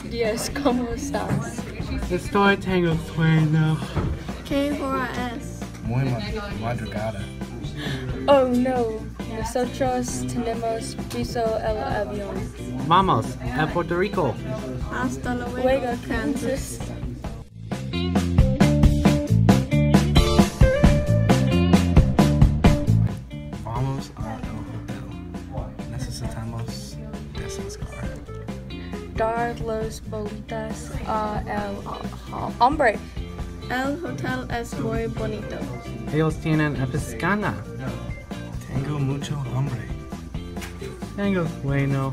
es. ¿Cómo estás? Estoy tengo sueño. ¿Qué hora es? Muy madrugada. Oh no, nosotros tenemos piso el avión. Vamos a Puerto Rico. Hasta luego, Luego, Kansas. Dar los bolitas a el ho- hombre. El hotel es muy bonito. Ellos tienen a piscina. Tengo mucho hambre. Tengo sueño.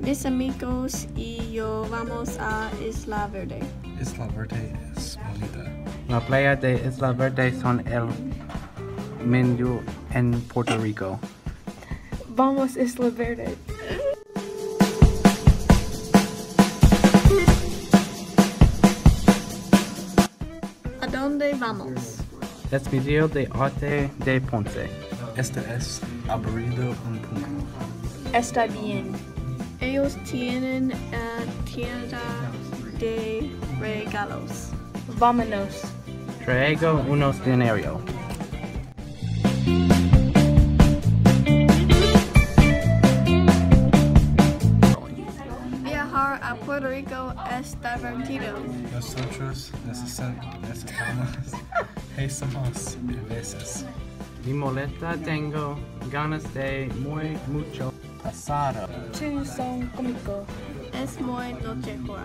Mis amigos y yo vamos a Isla Verde. Isla Verde es bonita. La playa de Isla Verde son el menú en Puerto Rico. Vamos Isla Verde. ¿A dónde vamos? Es Museo de Arte de Ponce. Este es aburrido un poco. Está bien. Ellos tienen a tienda de regalos. Vámonos. Traigo unos dinero. Viajar a Puerto Rico es divertido. Nosotros necesi- necesitamos hacemos veces. Mi moleta tengo ganas de muy mucho asado. Tú son cómico. Es muy noche hora.